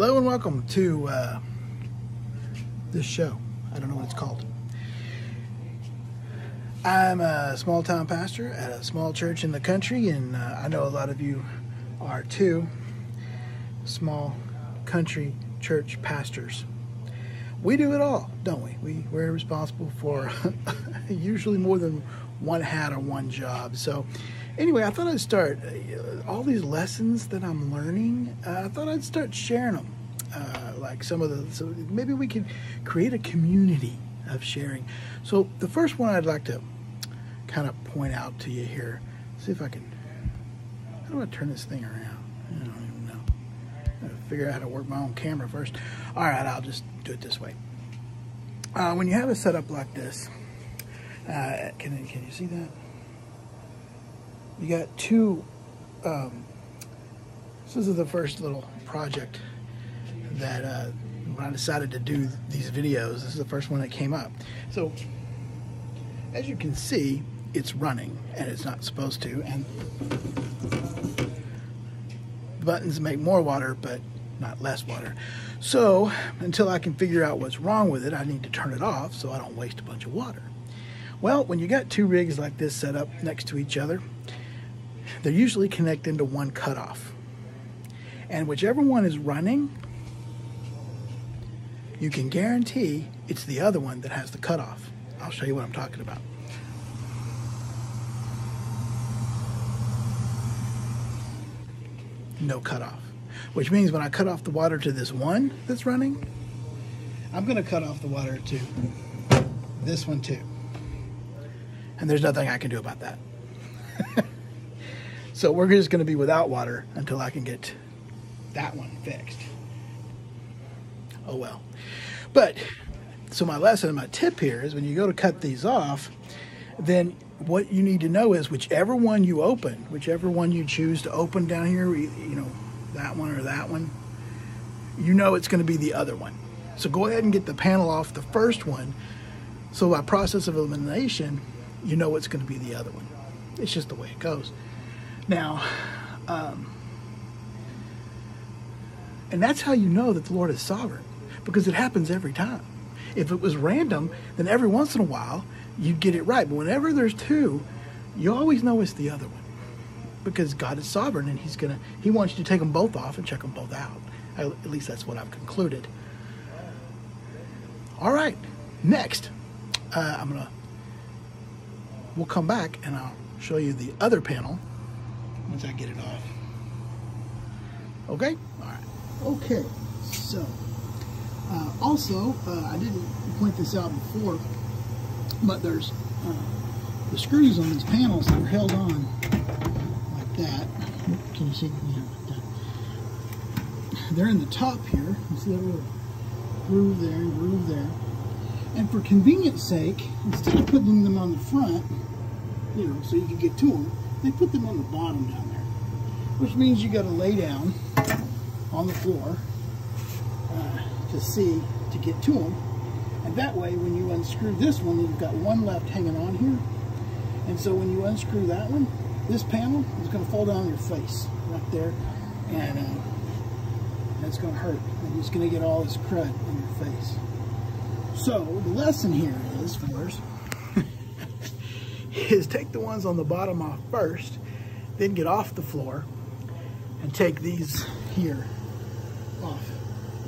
Hello and welcome to uh, this show. I don't know what it's called. I'm a small town pastor at a small church in the country, and uh, I know a lot of you are too. Small country church pastors. We do it all, don't we? we we're responsible for usually more than one hat or one job. So, anyway, I thought I'd start uh, all these lessons that I'm learning. Uh, I thought I'd start sharing them. Uh, like some of the, so maybe we can create a community of sharing. So the first one I'd like to kind of point out to you here. See if I can. How do I turn this thing around? I don't even know. I gotta figure out how to work my own camera first. All right, I'll just do it this way. Uh, when you have a setup like this, uh, can can you see that? You got two. Um, this is the first little project that uh, when I decided to do these videos, this is the first one that came up. So, as you can see, it's running and it's not supposed to. And buttons make more water, but not less water. So, until I can figure out what's wrong with it, I need to turn it off so I don't waste a bunch of water. Well, when you got two rigs like this set up next to each other, they're usually connected to one cutoff. And whichever one is running, you can guarantee it's the other one that has the cutoff. I'll show you what I'm talking about. No cutoff, which means when I cut off the water to this one that's running, I'm going to cut off the water to this one too. And there's nothing I can do about that. So we're just going to be without water until I can get that one fixed. Oh well. But so my lesson, my tip here is when you go to cut these off, then what you need to know is whichever one you open, whichever one you choose to open down here, you know, that one or that one, you know it's going to be the other one. So go ahead and get the panel off the first one. So by process of elimination, you know it's going to be the other one. It's just the way it goes. Now, um, and that's how you know that the Lord is sovereign because it happens every time. If it was random, then every once in a while you'd get it right. But whenever there's two, you always know it's the other one because God is sovereign and He's gonna He wants you to take them both off and check them both out. At least that's what I've concluded. All right, next uh, I'm gonna we'll come back and I'll show you the other panel once I get it off. Okay, all right. Okay, so. Uh, also, uh, I didn't point this out before, but there's uh, the screws on these panels that are held on like that. Can you see? Yeah, like that. They're in the top here. You see that little groove there, and groove there. And for convenience sake, instead of putting them on the front, you know, so you can get to them, they put them on the bottom down there. Which means you got to lay down on the floor to see to get to them. And that way, when you unscrew this one, you've got one left hanging on here. And so when you unscrew that one, this panel is going to fall down on your face right there. And uh, that's going to hurt. And just going to get all this crud in your face. So the lesson here is, fellas, is take the ones on the bottom off first, then get off the floor and take these here off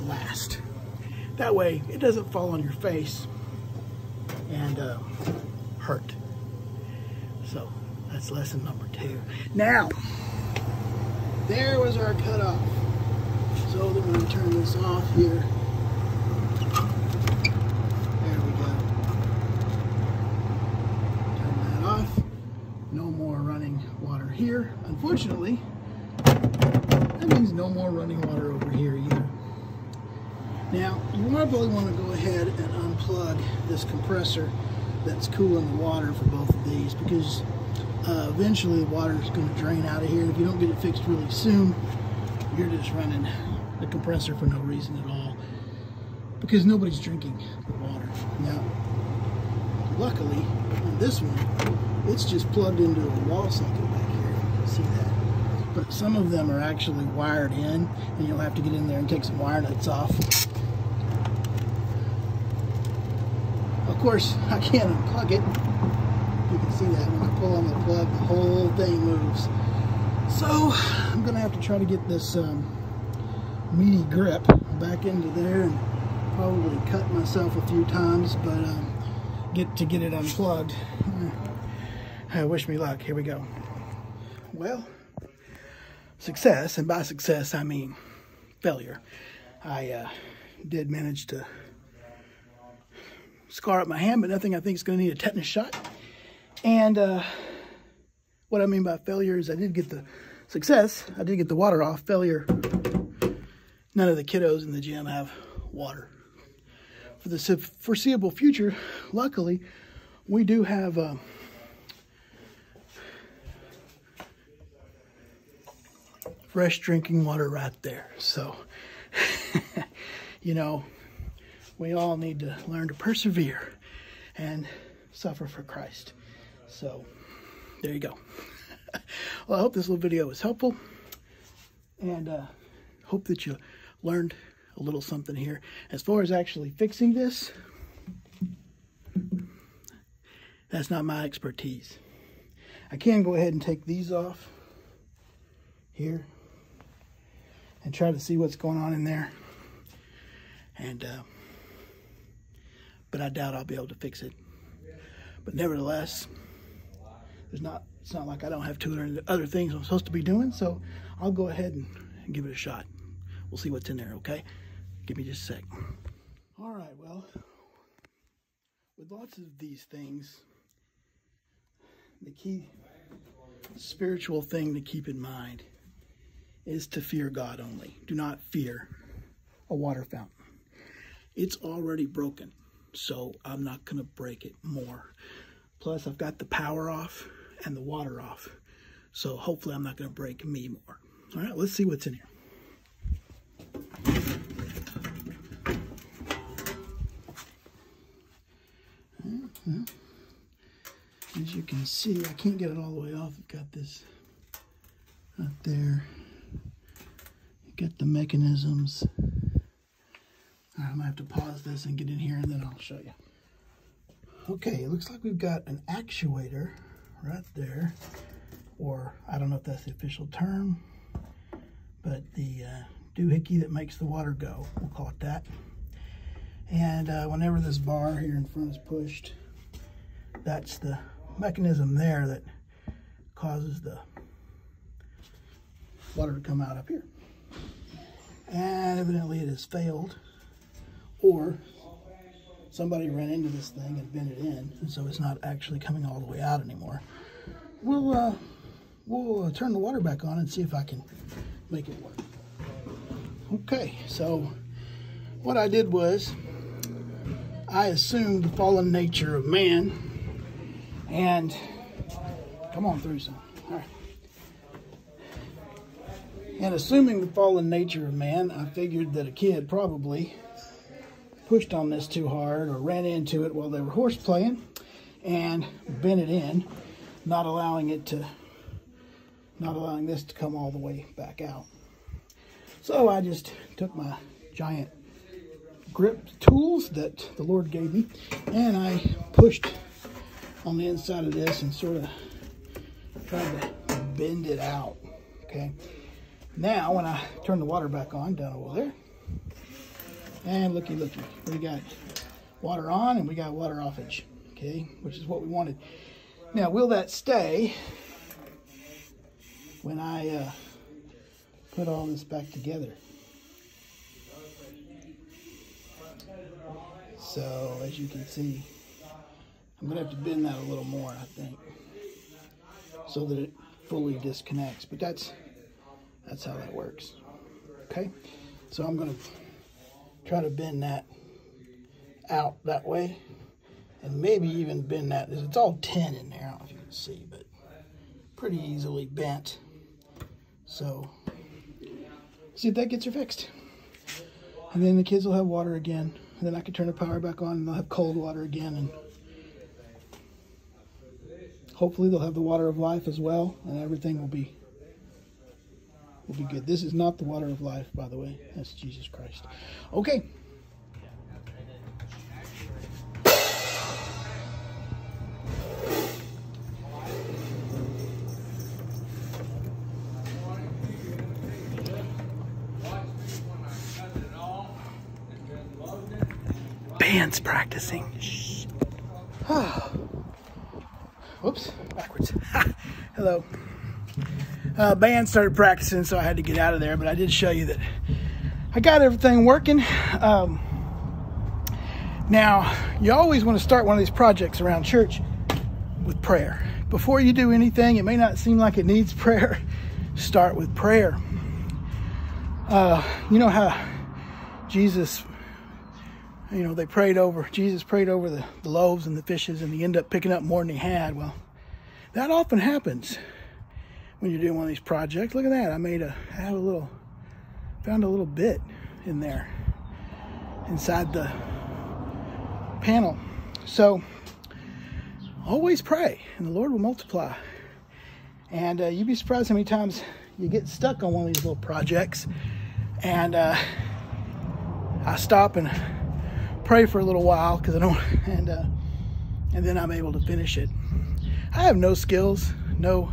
last. That way it doesn't fall on your face and uh, hurt. So that's lesson number two. Now, there was our cutoff. So then we turn this off here. There we go. Turn that off. No more running water here. Unfortunately, that means no more running water over here either. Now, you probably want to go ahead and unplug this compressor that's cooling the water for both of these because uh, eventually the water is going to drain out of here. If you don't get it fixed really soon, you're just running the compressor for no reason at all because nobody's drinking the water. Now, luckily, on this one, it's just plugged into a wall socket back. See that? but some of them are actually wired in and you'll have to get in there and take some wire nuts off. Of course, I can't unplug it. You can see that when I pull on the plug, the whole thing moves. So I'm gonna have to try to get this um, meaty grip back into there and probably cut myself a few times, but um, get to get it unplugged. Uh, wish me luck. Here we go. Well, success, and by success I mean failure. I uh, did manage to scar up my hand, but nothing I think is going to need a tetanus shot. And uh, what I mean by failure is I did get the success. I did get the water off. Failure, none of the kiddos in the gym have water. For the foreseeable future, luckily, we do have uh, fresh drinking water right there. So, you know, we all need to learn to persevere and suffer for Christ. So, there you go. well, I hope this little video was helpful and uh, hope that you learned a little something here. As far as actually fixing this, that's not my expertise. I can go ahead and take these off here and try to see what's going on in there. And, uh, but I doubt I'll be able to fix it. But nevertheless, there's not, it's not like I don't have two other things I'm supposed to be doing. So I'll go ahead and, and give it a shot. We'll see what's in there, okay? Give me just a sec. All right, well, with lots of these things, the key spiritual thing to keep in mind is to fear God only. Do not fear a water fountain. It's already broken, so I'm not going to break it more. Plus, I've got the power off and the water off, so hopefully I'm not going to break me more. All right, let's see what's in here. Mm-hmm. As you can see, I can't get it all the way off. I've got this up there get the mechanisms. I'm gonna have to pause this and get in here and then I'll show you. Okay, it looks like we've got an actuator right there, or I don't know if that's the official term, but the uh, doohickey that makes the water go, we'll call it that. And uh, whenever this bar here in front is pushed, that's the mechanism there that causes the water to come out up here and evidently it has failed. Or somebody ran into this thing and bent it in and so it's not actually coming all the way out anymore. We'll uh, we'll uh, turn the water back on and see if I can make it work. Okay so what I did was I assumed the fallen nature of man. And come on through some and assuming the fallen nature of man, I figured that a kid probably pushed on this too hard or ran into it while they were horse playing and bent it in, not allowing it to, not allowing this to come all the way back out. So I just took my giant grip tools that the Lord gave me and I pushed on the inside of this and sort of tried to bend it out, okay? Now, when I turn the water back on down over there, and looky, looky, we got water on and we got water offage, okay, which is what we wanted. Now, will that stay when I uh, put all this back together? So, as you can see, I'm going to have to bend that a little more, I think, so that it fully disconnects. But that's that's how that works. Okay, so I'm to try to bend that out that way and maybe even bend that. It's all tin in there, I don't know if you can see, but pretty easily bent. So, see if that gets her fixed. And then the kids will have water again. And then I can turn the power back on and they'll have cold water again. And hopefully they'll have the water of life as well. And everything will be we'll be good. This is not the water of life, by the way. That's Jesus Christ. Okay. Band's practicing. Shh. Whoops, backwards. Hello. Uh, band started practicing, so I had to get out of there, but I did show you that I got everything working. Um, now, you always want to start one of these projects around church with prayer. Before you do anything, it may not seem like it needs prayer, start with prayer. Uh, you know how Jesus you know, they prayed over, Jesus prayed over the, the loaves and the fishes and he ended up picking up more than he had. Well, that often happens when you're doing one of these projects. Look at that. I made a, I have a little, found a little bit in there inside the panel. So always pray and the Lord will multiply. And uh, you'd be surprised how many times you get stuck on one of these little projects and uh, I stop and pray for a little while because I don't, and uh, and then I'm able to finish it. I have no skills, no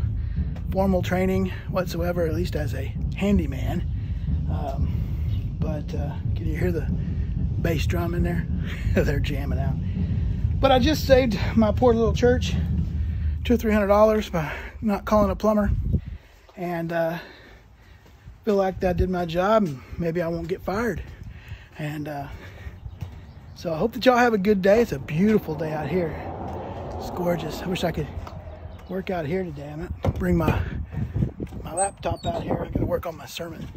formal training whatsoever, at least as a handyman. Um, but uh, can you hear the bass drum in there? They're jamming out. But I just saved my poor little church two or three hundred dollars by not calling a plumber, and uh, feel like that did my job. And maybe I won't get fired. And uh, so I hope that y'all have a good day. It's a beautiful day out here. It's gorgeous. I wish I could work out here today. I'm gonna bring my my laptop out here. I'm gonna work on my sermon.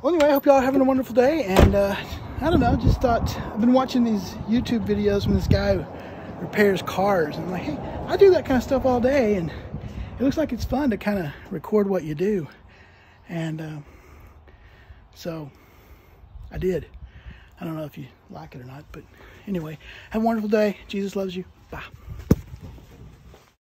Well, anyway, I hope y'all are having a wonderful day. And uh, I don't know, just thought I've been watching these YouTube videos from this guy repairs cars. And I'm like, hey, I do that kind of stuff all day, and it looks like it's fun to kind of record what you do. And uh, so I did. I don't know if you like it or not, but anyway, have a wonderful day. Jesus loves you. Bye.